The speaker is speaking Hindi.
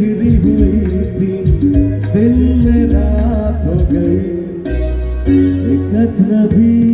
बिखरी हुई थी दिल में रात हो गई। एक अजनबी